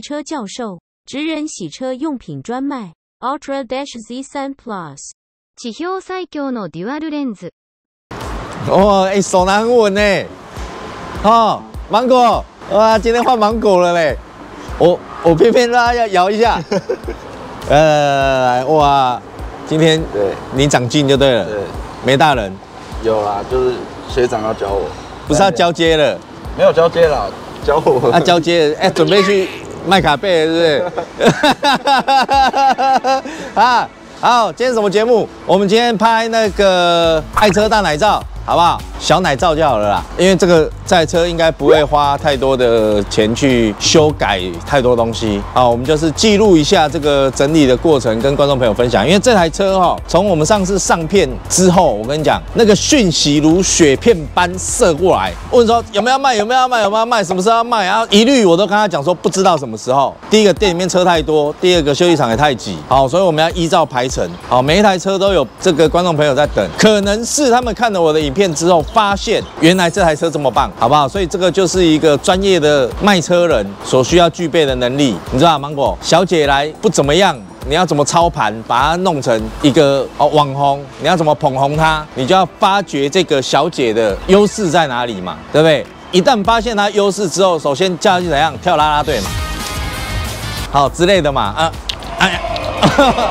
汽车教授，职人洗车用品专卖，Ultra Dash Z3 Plus，地表最強のデュアルレンズ。哦，哎、手拿很稳呢。哦，芒果，哇，今天换芒果了嘞。我我偏偏让他要摇一下。呃，哇，今天对你长进就对了，对，没大人，有啦，就是学长要教我，不是要交接了，没有交接啦，教我。要交接了，哎、准备去 麦卡贝，是不是？啊，好，今天什么节目？我们今天拍那个爱车大奶照，好不好？小奶罩就好了啦，因为这个赛车应该不会花太多的钱去修改太多东西。好，我们就是记录一下这个整理的过程，跟观众朋友分享。因为这台车哈、从我们上次上片之后，我跟你讲，那个讯息如雪片般射过来，问说有没有要卖，有没有要卖，有没有卖，什么时候要卖，然后一律我都跟他讲说不知道什么时候。第一个店里面车太多，第二个修理厂也太挤，好，所以我们要依照排程，好，每一台车都有这个观众朋友在等，可能是他们看了我的影片之后，发现原来这台车这么棒，好不好？所以这个就是一个专业的卖车人所需要具备的能力，你知道？芒果小姐来不怎么样。你要怎么操盘，把它弄成一个哦网红？你要怎么捧红她？你就要发掘这个小姐的优势在哪里嘛，对不对？一旦发现她优势之后，首先叫她去怎样跳啦啦队嘛，好之类的嘛，啊，哎呀，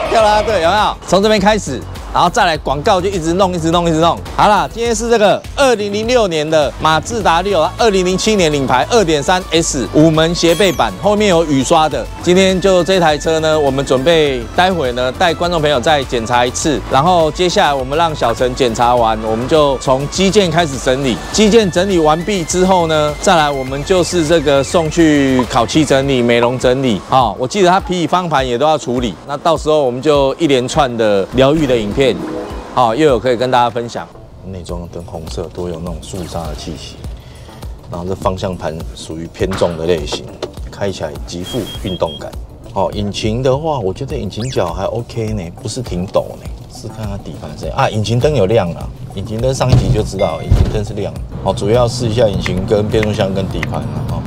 跳啦啦队有没有？从这边开始，然后再来广告就一直弄，一直弄，一直弄。好啦，今天是这个二零零六年的马自达六，二零零七年领牌二点三 S 五门斜背版，后面有雨刷的。今天就这台车呢，我们准备待会呢带观众朋友再检查一次，然后接下来我们让小陈检查完，我们就从基建开始整理。基建整理完毕之后呢，再来我们就是这个送去烤漆整理、美容整理。好、我记得它皮椅方盘也都要处理。那到时候我们就一连串的疗愈的影片，好、又有可以跟大家分享。内装灯红色都有那种肃杀的气息，然后这方向盘属于偏重的类型，开起来极富运动感。哦，引擎的话，我觉得引擎脚还 OK 呢，不是挺陡呢。是看它底盘谁啊？引擎灯有亮啊，引擎灯上一集就知道，引擎灯是亮的。哦，主要试一下引擎跟变速箱跟底盘了哈。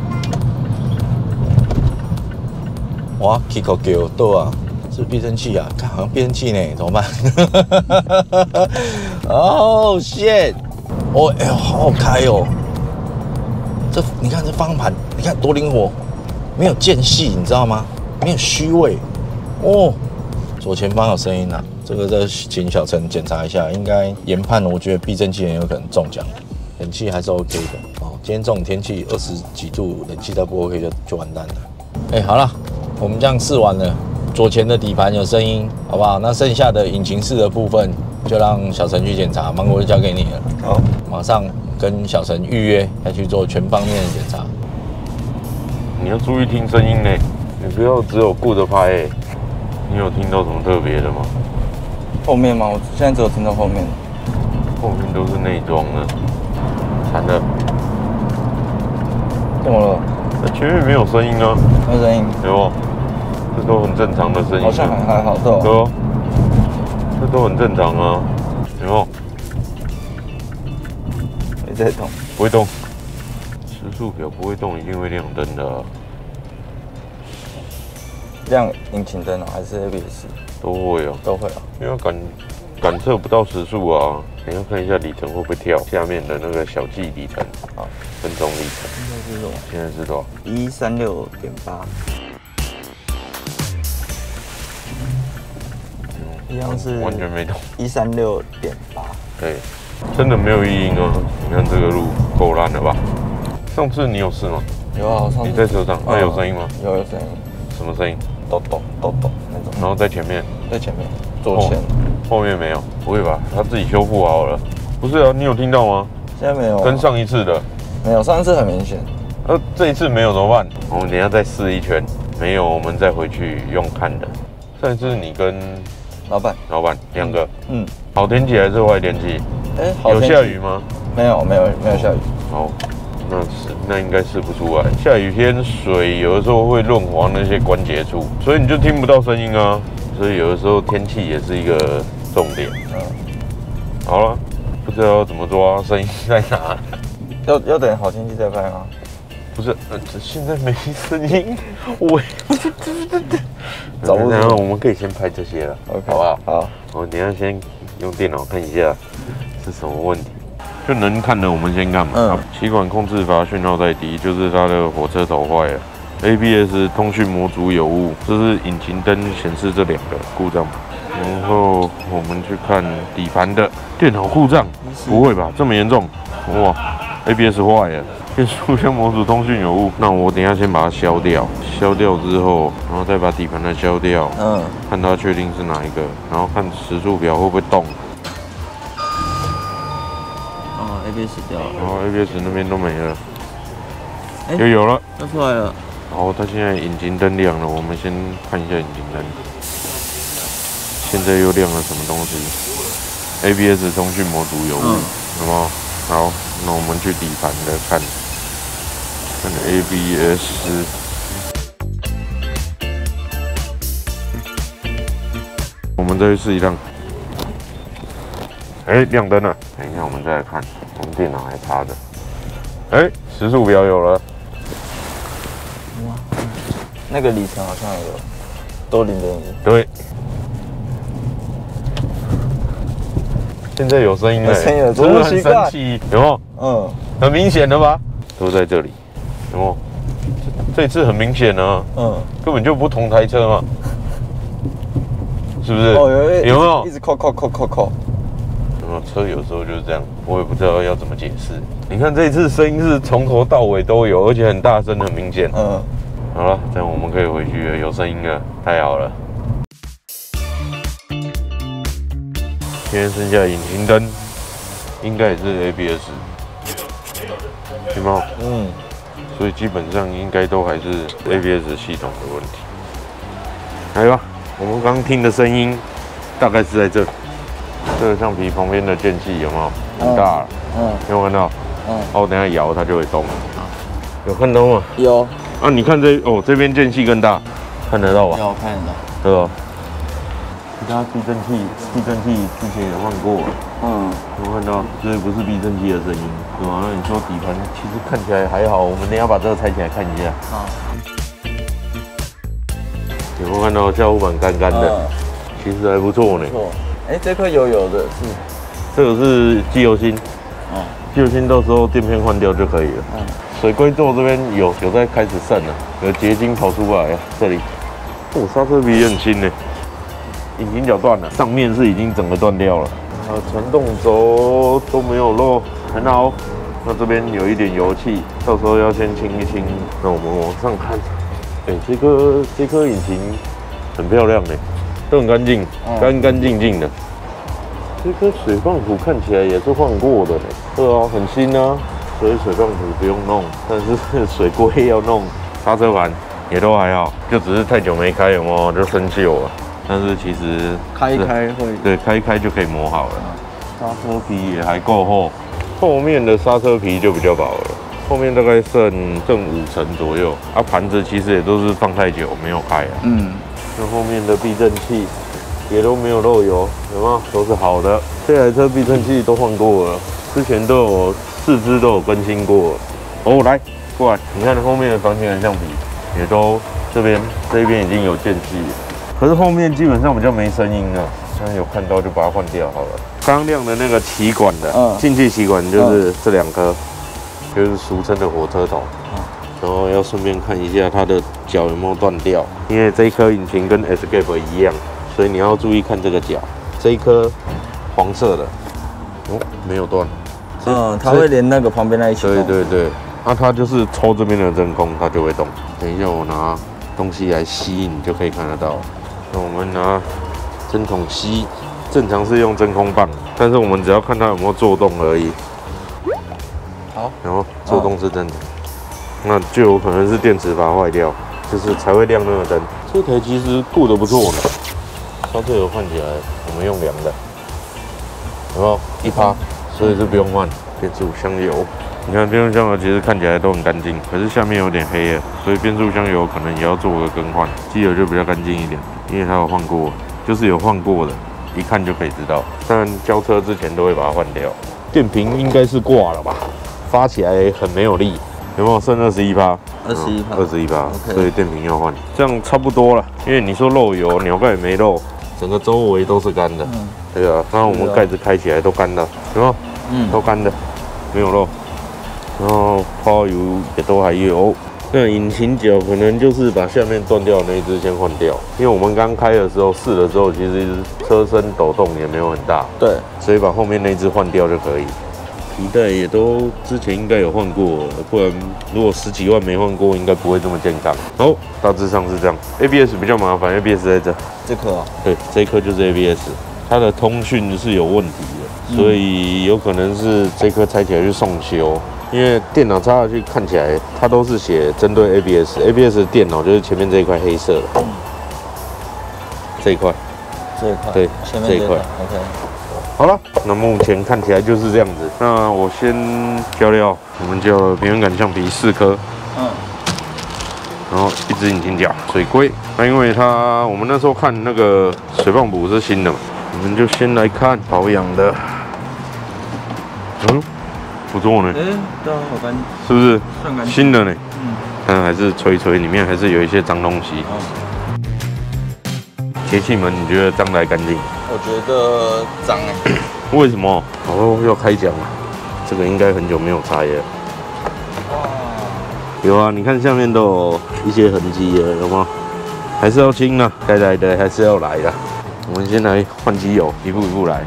哦、哇，Kiko 给我逗啊！是避震器啊？看好像避震器呢，怎么办？哦，shit！哦，哎呦，好好开哦。这你看这方向盘，你看多灵活，没有间隙，你知道吗？没有虚位。哦，左前方有声音啊，这个再请小陈检查一下，应该研判，我觉得避震器很有可能中奖。冷气还是 OK 的哦。今天这种天气二十几度，冷气再不 OK 就就完蛋了。哎、好了，我们这样试完了，左前的底盘有声音，好不好？那剩下的引擎室的部分就让小陈去检查，芒果就交给你了。好，马上跟小陈预约，要去做全方面的检查。你要注意听声音呢，你不要只有顾着拍、欸。你有听到什么特别的吗？后面吗？我现在只有听到后面。后面都是内装的，惨了，怎么了？那前面没有声音啊，没声音，有没有？这都很正常的声音啊，好像还还好，对对哦。哦，这都很正常啊，有没有？没在动。不会动，时速表不会动，一定会亮灯的啊、亮引擎灯啊，还是 ABS 都会哦，都会哦。因为感感测不到时速啊，你要看一下里程会不会跳，下面的那个小计里程，啊，分钟里程，现在是多少？现在是多少？一三六点八，一样是完全没动。一三六点八。对，真的没有异音啊！你看这个路够烂了吧？上次你有试吗？有啊，我上次你在车上，那有声音吗？有有声音，什么声音？抖抖抖抖那种。然后在前面，在前面，左前，后面没有，不会吧？他自己修复好了。不是啊，你有听到吗？现在没有啊。跟上一次的，没有，上一次很明显。呃，这一次没有怎么办？我们等一下再试一圈，没有我们再回去用看的。上一次你跟老板，老板两个，嗯，好天气还是坏天气？哎，好有下雨吗？没有，没有，没有下雨。哦，那是那应该试不出来。下雨天水有的时候会润滑那些关节处，所以你就听不到声音啊。所以有的时候天气也是一个重点。嗯，好了，不知道要怎么抓，声音在哪？要要等好天气再拍吗？不是，现在没声音，我找不出然后我们可以先拍这些了 OK 好不好？好，我等下先用电脑看一下是什么问题，就能看的我们先干嘛。嗯嗯，气管控制阀讯号太低，就是它的火车头坏了。ABS 通讯模组有误，这是引擎灯显示这两个故障。然后我们去看底盘的电脑故障，不会吧？这么严重？哇，ABS 坏了，变速箱模组通讯有误。那我等一下先把它消掉，消掉之后，然后再把底盘的消掉，嗯，看它确定是哪一个，然后看时速表会不会动。哦，ABS 掉了，然后 ABS 那边都没了，哎又有了。又出来了，然后它现在引擎灯亮了，我们先看一下引擎灯。现在又亮了什么东西？ABS 通讯模组有误，嗯好不好？好，那我们去底盘的看，看 ABS。我们再去试一趟。哎，亮灯了。等一下，我们再来看，我们电脑还插着。哎，时速表有了。那个里程好像有都零点五，对，现在有声音了，有声音了是不是很神奇？有没有？嗯，很明显的吧？都在这里，有没有？这这次很明显啊，嗯，根本就不同台车嘛，是不是？哦，有有没有一？直扣扣扣扣扣，有没有？车有时候就是这样，我也不知道要怎么解释。你看这一次声音是从头到尾都有，而且很大声，很明显。嗯，好了，这样我们可以回去了，有声音了，太好了。现在剩下引擎灯，应该也是 ABS，对吗？嗯，所以基本上应该都还是 ABS 系统的问题。来吧，我们刚听的声音大概是在这里，这个橡皮旁边的间隙有没有很大了？嗯有没有看到？嗯，哦，我等下摇它就会动。有看到吗？有啊，你看这哦，这边间隙更大，看得到吧？有看得到，对吧？其他避震器，避震器之前也换过了，嗯，有看到？这不是避震器的声音，对吧？那你说底盘其实看起来还好，我们等一下把这个拆起来看一下。好，有没有看到下护板干干的？嗯，其实还不错呢不。错，哎，这颗油油的是，这个是机油芯，哦，机油芯到时候垫片换掉就可以了。嗯水龟座这边有有在开始渗了，有结晶跑出来了，这里。哦，刹车皮也很轻呢，引擎脚断了，上面是已经整个断掉了。啊，传动轴都没有漏，很好。那这边有一点油气，到时候要先清一清。那我们往上看，哎、这颗这颗引擎很漂亮呢，都很干净，嗯干干净净的。这颗水泵浦看起来也是换过的呢，对啊，很新啊，所以水泵浦不用弄，但是水龟要弄，刹车盘也都还好，就只是太久没开，有没有就生锈了。但是其实开一开会，对，开一开就可以磨好了。刹车皮也还够厚，后面的刹车皮就比较薄了，后面大概剩剩五成左右。啊，盘子其实也都是放太久没有开啊。嗯，那后面的避震器也都没有漏油，有没有？都是好的。这台车避震器都换过了，之前都有四支都有更新过。哦，来过来，你看后面的防尘橡皮也都这边这边已经有间隙了，可是后面基本上我们就没声音了。现在有看到就把它换掉好了。刚刚亮的那个气管的，嗯进气气管就是这两颗，就是俗称的火车头。然后要顺便看一下它的脚有没有断掉，因为这一颗引擎跟 Escape 一样，所以你要注意看这个脚，这一颗黄色的，哦，没有断。嗯，它会连那个旁边那一起对动，对对，那它就是抽这边的真空，它就会动。等一下我拿东西来吸，引就可以看得到。那我们拿针筒吸，正常是用真空棒，但是我们只要看它有没有做动而已。好，然后做动是正常，那就有可能是电池阀坏掉，就是才会亮那个灯。这台其实顾得不错呢，刹车油换起来我们用凉的，有没有一趴？所以是不用换变速箱油。你看变速箱油其实看起来都很干净，可是下面有点黑了，所以变速箱油可能也要做个更换。机油就比较干净一点，因为它有换过，就是有换过的，一看就可以知道。但交车之前都会把它换掉。电瓶应该是挂了吧？发起来很没有力，有没有剩二十一趴？二十一趴二十一趴，所以电瓶要换，这样差不多了。因为你说漏油，鸟盖也没漏，整个周围都是干的。嗯对啊，那我们盖子开起来都干的，有没有？嗯都干的，没有漏。然后抛油也都还有。那引擎脚可能就是把下面断掉的那一只先换掉，因为我们刚开的时候试的时候，其实车身抖动也没有很大，对，所以把后面那只换掉就可以。皮带也都之前应该有换过，不然如果十几万没换过，应该不会这么健康。好，大致上是这样。ABS 比较麻烦，ABS 在这，这颗啊，对，这一颗就是 ABS，它的通讯是有问题的，所以有可能是这颗拆起来去送修。因为电脑插下去看起来，它都是写针对 ABS，ABS 的电脑就是前面这一块黑色的，这一块。这一块，对这一块前面这一块，OK，好了，那目前看起来就是这样子。那我先交料，我们就平衡感橡皮四颗，嗯，然后一只引擎角、水龟。那因为它我们那时候看那个水泵补是新的嘛，我们就先来看保养的。嗯，不错呢，哎，对啊，好干，是不是算干净，新的呢？嗯，但还是吹一吹，里面还是有一些脏东西。哦，节气门你觉得脏的还干净？我觉得脏哎，为什么？哦，要开奖了，这个应该很久没有拆了。哇，有啊，你看下面都有一些痕迹了，有吗？还是要清啊，该来的还是要来的。我们先来换机油，一步一步来。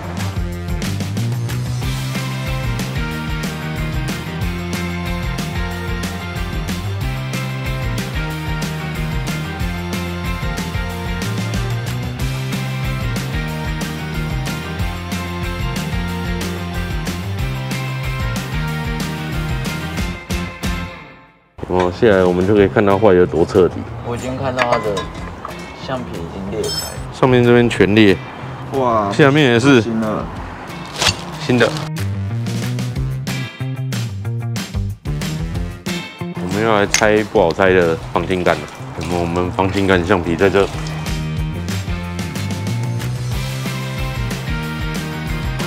下来我们就可以看它坏有多彻底，我已经看到它的橡皮已经裂开，上面这边全裂，哇，下面也是。新的，新的。我们要来拆不好拆的防倾杆。了。那么我们防倾杆橡皮在这。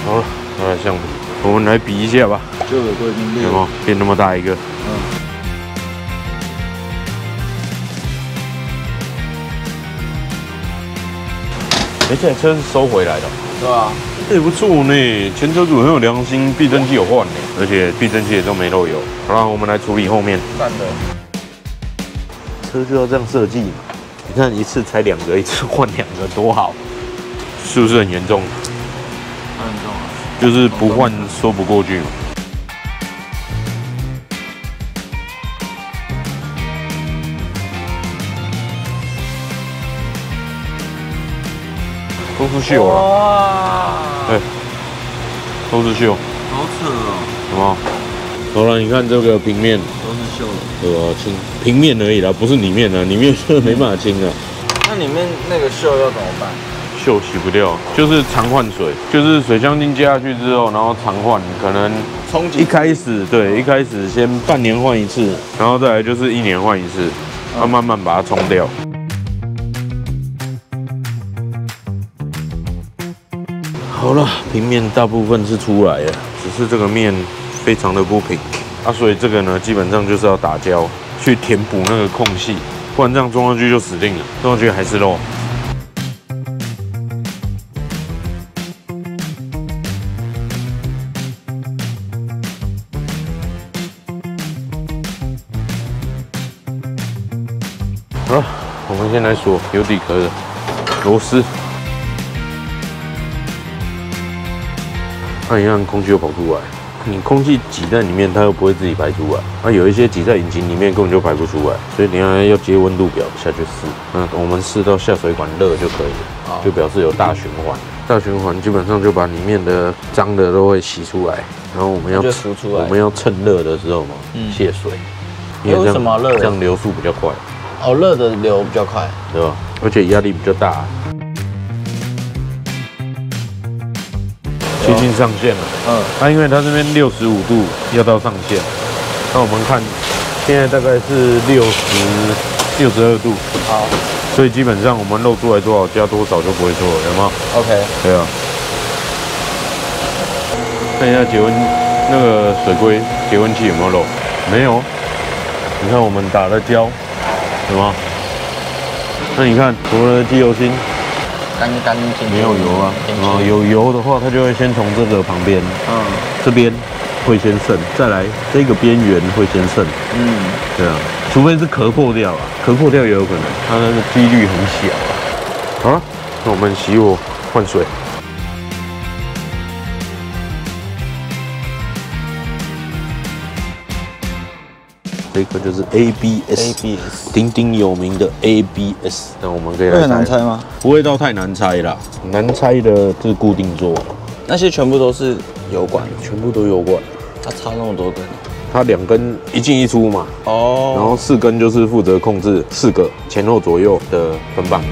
好了，来橡皮，我们来比一下吧，旧的都已经裂了，变那么大一个？嗯，哎，这台车是收回来的。对啊，也、不错呢，前车主很有良心，避震器有换呢，而且避震器也都没漏油。好了，我们来处理后面。干的，车就要这样设计嘛。你看一次拆两个，一次换两个，多好，是不是很严重？很重啊，就是不换说不过去嘛。是锈了，哇，对，都是锈，好扯哦，什么好？好了，你看这个平面，都是锈的，对吧？清平面而已啦，不是里面的，里面是没办法清啊。那里面那个锈要怎么办？锈洗不掉，就是常换水，就是水箱精加下去之后，然后常换，可能冲击一开始对，一开始先半年换一次，然后再来就是一年换一次，要慢慢把它冲掉。好了，平面大部分是出来了，只是这个面非常的不平啊，所以这个呢，基本上就是要打胶去填补那个空隙，不然这样装上去就死定了，装上去还是漏。好了，我们先来锁有底壳的螺丝。按一按，空气又跑出来。你空气挤在里面，它又不会自己排出来。那、有一些挤在引擎里面，根本就排不出来。所以你要要接温度表下去试。那我们试到下水管热就可以了，就表示有大循环。大循环基本上就把里面的脏的都会洗出来，然后我们要就浮出来我们要趁热的时候嘛，嗯泄水。因为什么要热这样流速比较快，哦，热的流比较快，对吧？而且压力比较大，近上限了。嗯，它、因为它这边六十五度要到上限，那我们看现在大概是六十六十二度，好所以基本上我们漏出来多少加多少就不会错了，有没有？，OK，对啊。看一下结温那个水龟结温器有没有漏？没有，你看我们打了胶，有吗？那你看除了机油芯干干净净，没有油啊，清哦，有油的话，它就会先从这个旁边，嗯。这边会先渗，再来这个边缘会先渗，嗯，对啊，除非是壳破掉啊，壳破掉也有可能，它那个几率很小啊。好了，那我们熄火换水。这个就是 ABS。ABS 鼎鼎有名的 ABS，那我们可以来会很难猜吗？不会到太难猜啦。难猜的是固定座，那些全部都是油管，全部都油管。它插那么多根。它两根一进一出嘛，哦然后四根就是负责控制四个前后左右的分棒。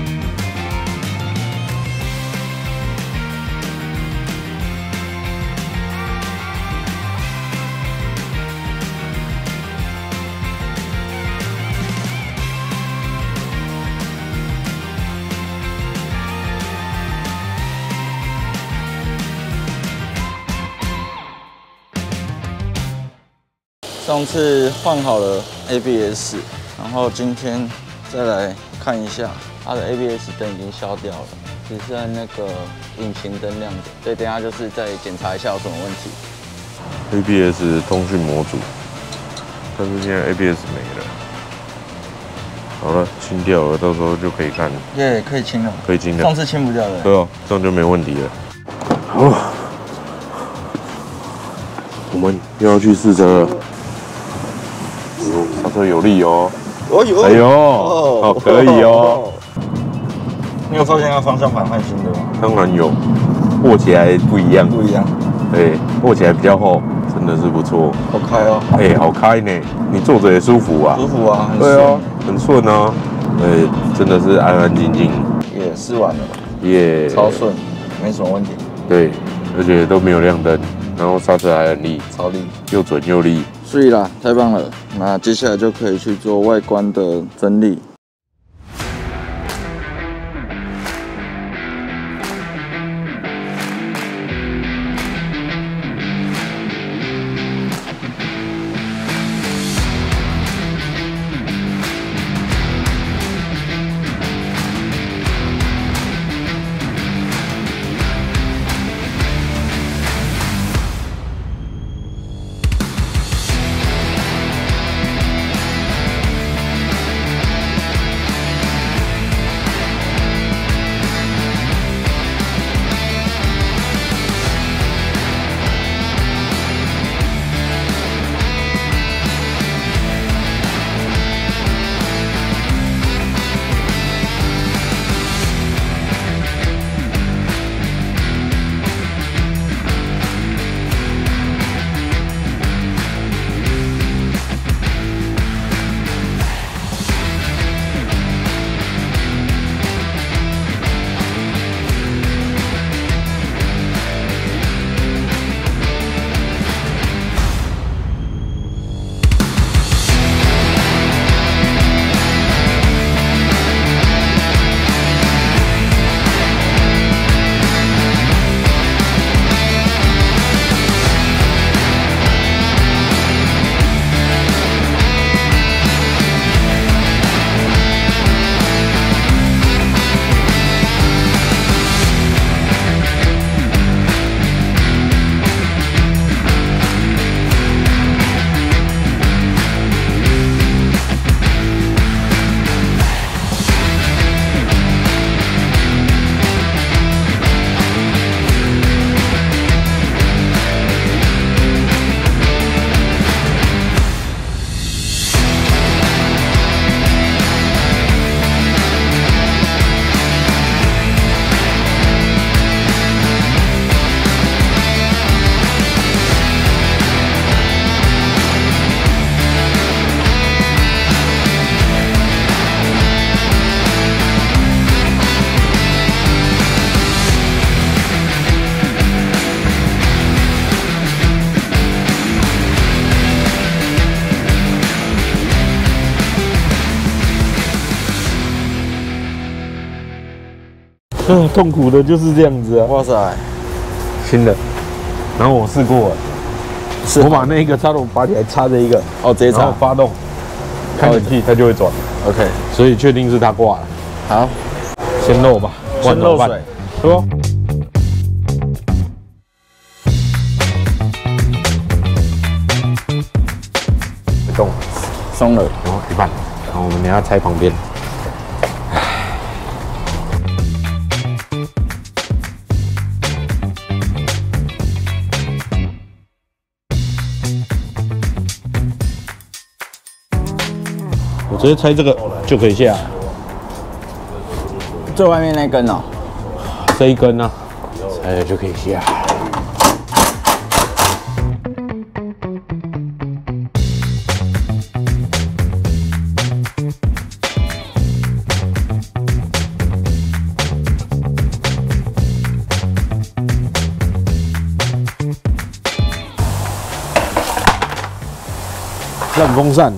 上次换好了 ABS，然后今天再来看一下它的 ABS 灯已经消掉了，只剩那个引擎灯亮着。所以等一下就是再检查一下有什么问题。ABS 通讯模组，但是现在 ABS 没了。好了，清掉了，到时候就可以看，耶、可以清了。可以清了上。次清不掉的。对哦，这样就没问题了。好，我们又要去试车了。车有力哦。哦有哎呦，哦，可以哦。你有发现它方向盘换新的吗？当然有，握起来不一样。不一样，对，握起来比较厚，真的是不错。好开哦，哎、好开呢，你坐着也舒服啊。舒服啊，很对哦，很顺啊。对，真的是安安静静，也试完了，耶、超顺，没什么问题，对，而且都没有亮灯，然后刹车还很力，超力。又准又利。所以啦，太棒了。那接下来就可以去做外观的整理。嗯，痛苦的就是这样子啊。哇塞，新的，然后我试过。了，是我把那个插头拔起来插着一个，哦，直接然后插，发动，开冷气它就会转，OK，所以确定是它挂了。好，先漏吧，先漏水，是吧？别动，松了。然后一半，然后我们等一下拆旁边。直接拆这个就可以下来，最外面那根哦，这一根呢、拆了就可以下来。烂风扇，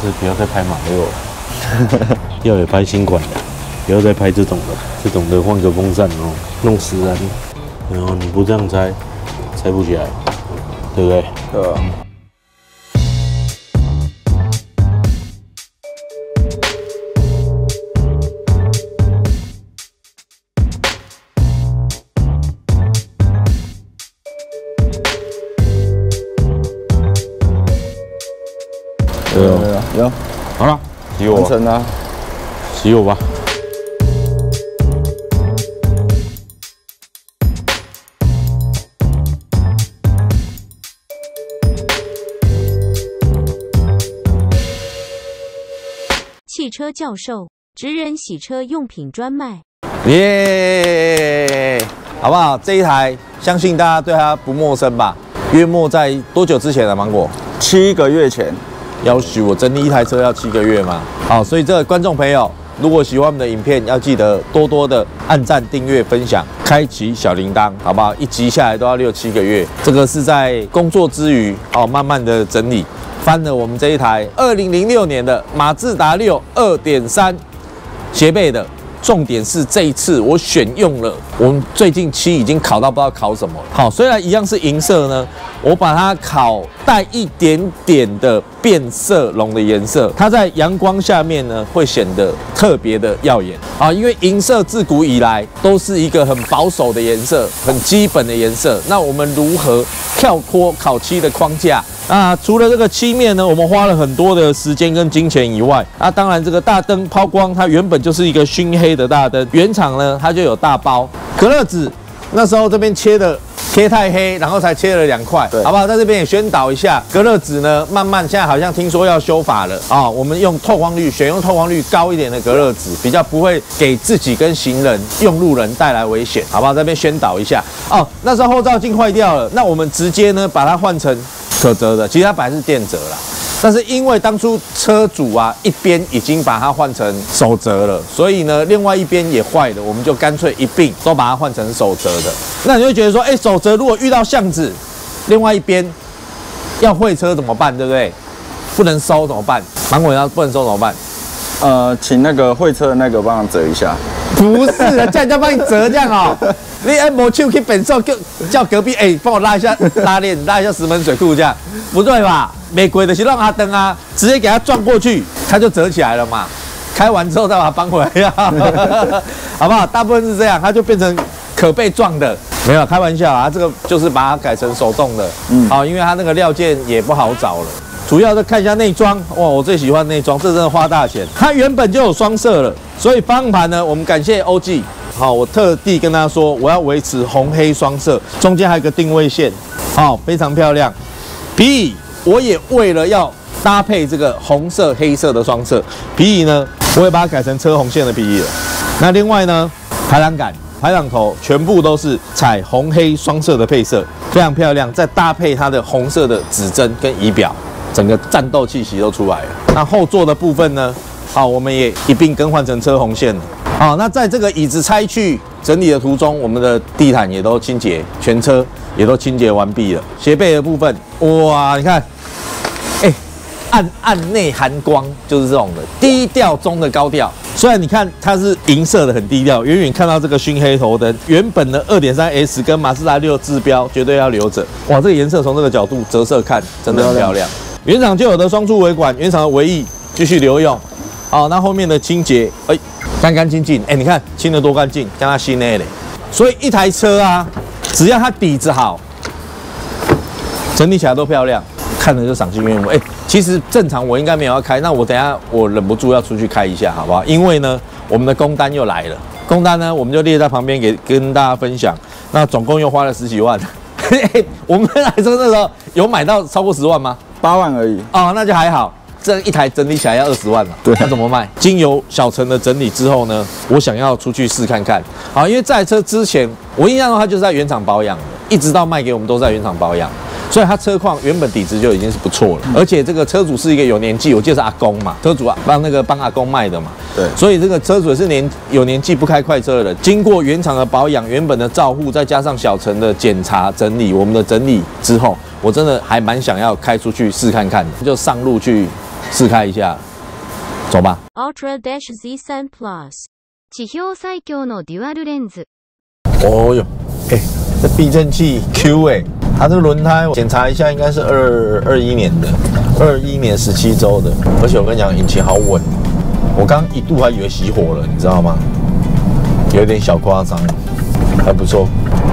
但是不要再拍马六了，要也拍新款的，不要再拍这种的，这种的换个风扇哦，弄死人。然后你不这样拆，拆不起来，对不对？对吧？对哦，有有好了，洗我成了。洗我吧。汽车教授，职人洗车用品专卖。耶好不好？这一台相信大家对它不陌生吧？约莫在多久之前的芒果？七个月前，要许我整理一台车要七个月吗？好，所以这个观众朋友，如果喜欢我们的影片，要记得多多的按赞、订阅、分享，开启小铃铛，好不好？一集下来都要六七个月，这个是在工作之余哦，慢慢的整理，翻了我们这一台二零零六年的马自达六二点三斜背的。重点是这一次我选用了，我们最近漆已经烤到不知道烤什么。好，虽然一样是银色呢，我把它烤带一点点的变色龙的颜色，它在阳光下面呢会显得特别的耀眼啊。因为银色自古以来都是一个很保守的颜色，很基本的颜色。那我们如何跳脱烤漆的框架？那，除了这个漆面呢，我们花了很多的时间跟金钱以外，那，当然这个大灯抛光，它原本就是一个熏黑的大灯，原厂呢它就有大包隔热纸，那时候这边切的切太黑，然后才切了两块，好不好？在这边也宣导一下，隔热纸呢，慢慢现在好像听说要修法了啊、我们用透光率，选用透光率高一点的隔热纸，比较不会给自己跟行人、用路人带来危险，好不好？在这边宣导一下哦。那时候后照镜坏掉了，那我们直接呢把它换成可折的，其实它本来是电折啦。但是因为当初车主啊一边已经把它换成手折了，所以呢另外一边也坏了，我们就干脆一并都把它换成手折的。那你会觉得说，哎，手折如果遇到巷子，另外一边要会车怎么办？对不对？不能收怎么办？芒果要不能收怎么办？呃，请那个会车的那个帮忙折一下。不是啊，叫人家帮你折这样哦。你按摩手去本寿，叫叫隔壁哎，帮我拉一下拉链，拉一下石门水库这样，不对吧？玫瑰的是让他蹬啊，直接给他撞过去，它就折起来了嘛。开完之后再把它搬回来，好不好？大部分是这样，它就变成可被撞的。没有开玩笑啊，这个就是把它改成手动的，嗯，好，因为它那个料件也不好找了。主要是看一下内装，哇，我最喜欢内装，这真的花大钱。它原本就有双色了，所以方向盘呢，我们感谢 OG。好，我特地跟他说，我要维持红黑双色，中间还有个定位线，好，非常漂亮。皮椅我也为了要搭配这个红色黑色的双色皮椅呢，我也把它改成车红线的皮椅了。那另外呢，排挡杆、排挡头全部都是彩红黑双色的配色，非常漂亮。再搭配它的红色的指针跟仪表，整个战斗气息都出来了。那后座的部分呢，好，我们也一并更换成车红线了。好，那在这个椅子拆去整理的途中，我们的地毯也都清洁，全车也都清洁完毕了。斜背的部分，哇，你看，哎、暗暗内含光，就是这种的低调中的高调。虽然你看它是银色的，很低调，远远看到这个熏黑头灯，原本的二点三 S 跟马自达六字标绝对要留着。哇，这个颜色从这个角度折射看，真的很漂亮。原厂就有的双出尾管，原厂的尾翼继续留用。好，那后面的清洁，哎，干干净净。哎，你看清的多干净，像它新内的。所以一台车啊，只要它底子好，整理起来都漂亮，看着就赏心悦目。哎，其实正常我应该没有要开，那我等下我忍不住要出去开一下，好不好？因为呢，我们的工单又来了，工单呢我们就列在旁边给跟大家分享。那总共又花了十几万，我们这台车那时候有买到超过十万吗？八万而已。哦，那就还好。这一台整理起来要二十万了，对，那怎么卖？经由小陈的整理之后呢，我想要出去试看看。好，因为这台车之前我印象中它就是在原厂保养的，一直到卖给我们都在原厂保养，所以它车况原本底子就已经是不错了。而且这个车主是一个有年纪，我记得是阿公嘛，车主啊帮那个帮阿公卖的嘛，对，所以这个车主是年有年纪不开快车的人，经过原厂的保养、原本的照护，再加上小陈的检查整理，我们的整理之后，我真的还蛮想要开出去试看看的，就上路去。试开一下，走吧。Ultra Dash Z3 Plus，地表最強のデュアルレンズ。哦哟，哎，这避震器 Q 哎，它这个轮胎检查一下，应该是二二一年的，二一年十七周的。而且我跟你讲，引擎好稳，我刚一度还以为熄火了，你知道吗？有点小夸张，还不错。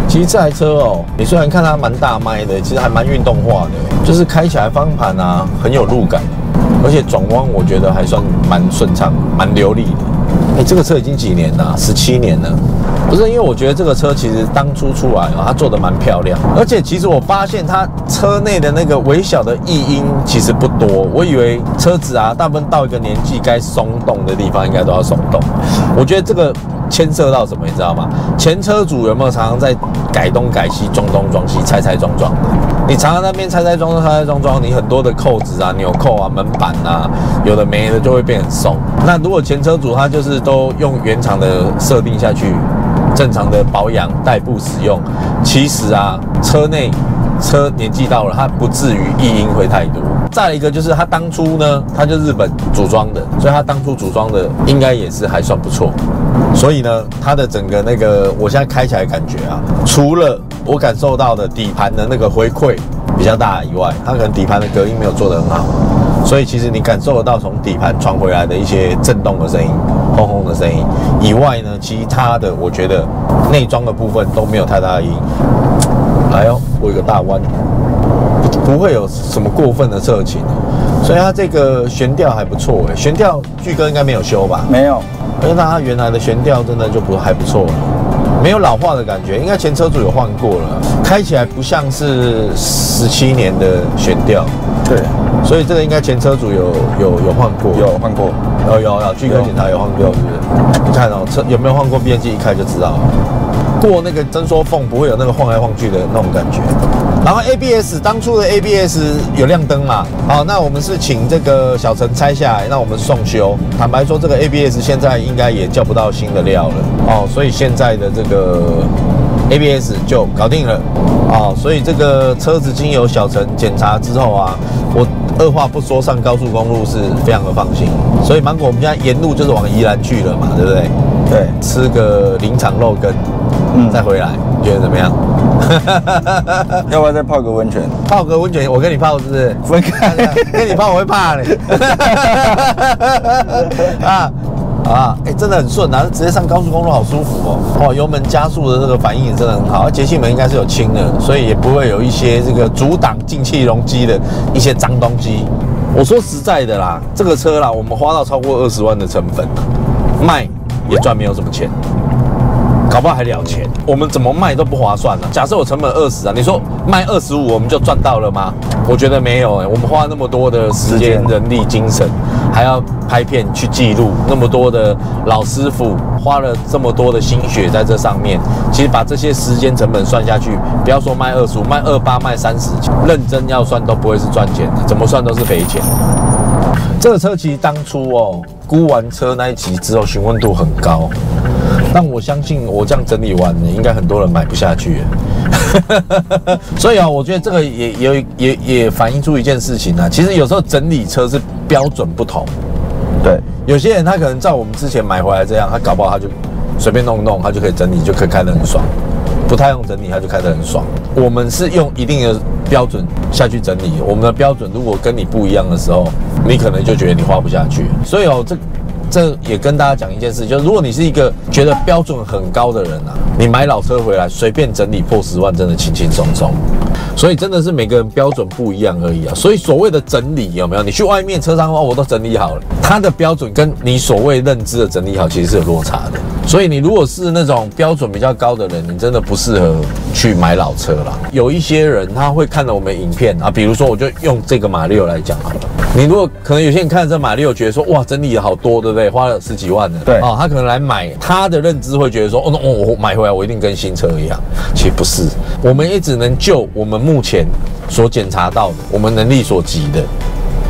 其实这台车哦，你虽然看它蛮大迈的，其实还蛮运动化的，就是开起来方向盘啊很有路感。 而且转弯我觉得还算蛮顺畅、蛮流利的。哎，这个车已经几年了？十七年了。不是因为我觉得这个车其实当初出来啊，它做的蛮漂亮。而且其实我发现它车内的那个微小的异音其实不多。我以为车子啊，大部分到一个年纪该松动的地方应该都要松动。我觉得这个牵涉到什么，你知道吗？前车主有没有常常在改东改西、装东装西、拆拆装装的？你常常那边拆拆装装、拆拆装装，你很多的扣子啊、纽扣啊、门板啊，有的没的就会变很松。那如果前车主他就是都用原厂的设定下去，正常的保养代步使用，其实啊，车内车年纪到了，它不至于异音会太多。再一个就是它当初呢，它就日本组装的，所以它当初组装的应该也是还算不错。所以呢，它的整个那个，我现在开起来感觉啊，除了我感受到的底盘的那个回馈比较大以外，它可能底盘的隔音没有做得很好，所以其实你感受得到从底盘传回来的一些震动的声音、轰轰的声音以外呢，其他的我觉得内装的部分都没有太大的音。来哦，我有个大弯，不不会有什么过分的侧倾，所以它这个悬吊还不错哎，悬吊巨哥应该没有修吧？没有，因为它原来的悬吊真的就不还不错了。没有老化的感觉，应该前车主有换过了，开起来不像是十七年的悬吊，对，所以这个应该前车主有有有换过，有换过，有有有，巨哥检查有换过，是不是？你看哦，车有没有换过变机？一开就知道了，过那个伸缩缝不会有那个晃来晃去的那种感觉。然后 ABS 当初的 ABS 有亮灯嘛？好，那我们是请这个小陈拆下来，那我们送修。坦白说，这个 ABS 现在应该也叫不到新的料了哦，所以现在的这个 ABS 就搞定了哦。所以这个车子经由小陈检查之后啊，我二话不说上高速公路是非常的放心。所以芒果我们现在沿路就是往宜兰去了嘛，对不对？对，吃个林场肉羹，嗯，再回来，觉得怎么样？要不要再泡个温泉？泡个温泉，我跟你泡是不是？分开，跟你泡我会怕你。啊啊，哎，真的很顺啊，直接上高速公路好舒服哦。哦，油门加速的这个反应也真的很好，而节气门应该是有轻的，所以也不会有一些这个阻挡进气容积的一些脏东西。我说实在的啦，这个车啦，我们花到超过二十万的成本，卖也赚没有什么钱。搞不好还了钱，我们怎么卖都不划算呢？假设我成本二十啊，你说卖二十五我们就赚到了吗？我觉得没有哎，我们花那么多的时间、人力、精神，还要拍片去记录，那么多的老师傅花了这么多的心血在这上面，其实把这些时间成本算下去，不要说卖二十五，卖二八、卖三十，认真要算都不会是赚钱的，怎么算都是赔钱。这个车其实当初哦估完车那一集之后，询问度很高。但我相信我这样整理完，应该很多人买不下去。所以啊，我觉得这个也也也也反映出一件事情啊，其实有时候整理车是标准不同。对，有些人他可能照我们之前买回来这样，他搞不好他就随便弄弄，他就可以整理，就可以开得很爽。不太用整理，他就开得很爽。我们是用一定的标准下去整理，我们的标准如果跟你不一样的时候，你可能就觉得你花不下去。所以哦，这这也跟大家讲一件事，就是如果你是一个觉得标准很高的人啊，你买老车回来随便整理破十万，真的轻轻松松。所以真的是每个人标准不一样而已啊。所以所谓的整理有没有？你去外面车商哦，我都整理好了，他的标准跟你所谓认知的整理好其实是有落差的。所以你如果是那种标准比较高的人，你真的不适合去买老车了。有一些人他会看了我们影片啊，比如说我就用这个马六来讲好了。你如果可能有些人看了这马六，觉得说哇整理好多，对不对？花了十几万呢。对啊，他可能来买，他的认知会觉得说哦，那我买回来我一定跟新车一样。其实不是，我们也只能就我们目前所检查到的，我们能力所及的。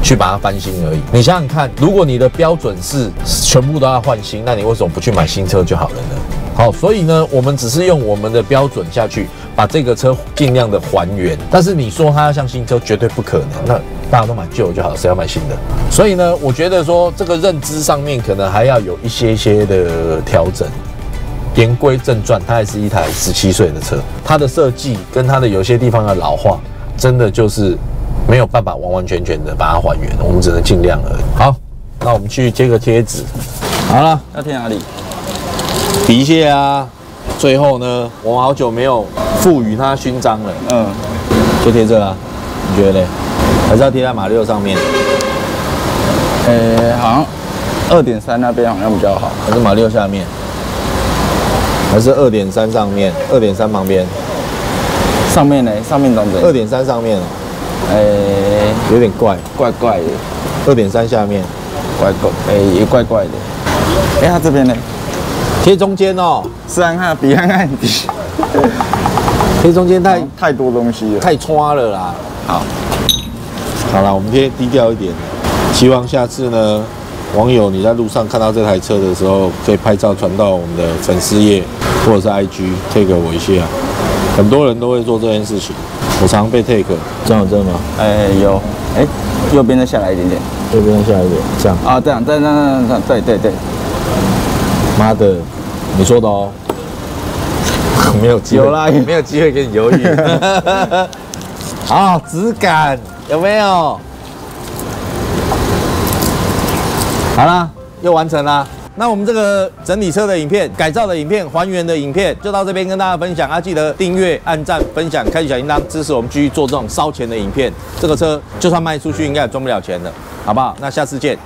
去把它翻新而已。你想想看，如果你的标准是全部都要换新，那你为什么不去买新车就好了呢？好，所以呢，我们只是用我们的标准下去把这个车尽量的还原。但是你说它要像新车，绝对不可能。那大家都买旧就好，谁要买新的？所以呢，我觉得说这个认知上面可能还要有一些些的调整。言归正传，它还是一台十七岁的车，它的设计跟它的有些地方的老化，真的就是没有办法完完全全的把它还原，我们只能尽量而已。好，那我们去接个贴纸。好了，要贴哪里？鼻屑啊，最后呢，我们好久没有赋予它勋章了，嗯，就贴这啊，你觉得嘞？还是要贴在马六上面，呃，好像二点三那边好像比较好。还是马六下面？还是二点三上面？二点三旁边？上面呢？上面懂怎？二点三上面哦，哎，有点怪。怪怪的，二点三下面，怪怪，哎，也怪怪的。哎，它这边呢？贴中间哦，是暗暗比暗暗底，贴中间太太多东西了。太穿了啦。好，好了，我们贴低调一点，希望下次呢，网友你在路上看到这台车的时候，可以拍照传到我们的粉丝页或者是 IG take 我一下。很多人都会做这件事情，我常被 take，这样有真的吗？哎，有，哎，右边再下来一点点。右边下来一点，这样。啊，这样，这样，这样，这样，对对对。妈的，你说的哦，没有机会，有啦没有机会给你犹豫。好，质感有没有？好啦，又完成啦。那我们这个整理车的影片、改造的影片、还原的影片，就到这边跟大家分享啊！记得订阅、按赞、分享、开启小铃铛，支持我们继续做这种烧钱的影片。这个车就算卖出去，应该也赚不了钱的，好不好？那下次见，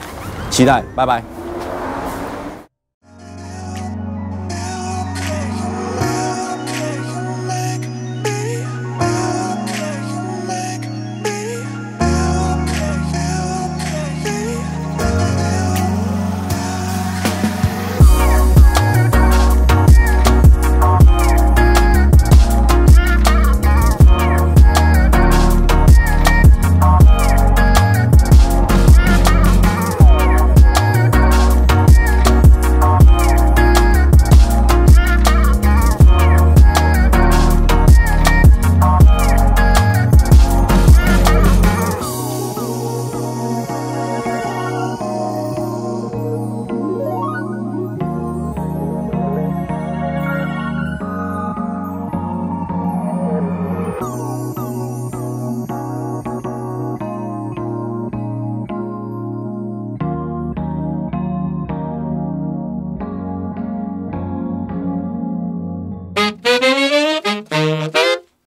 期待，拜拜。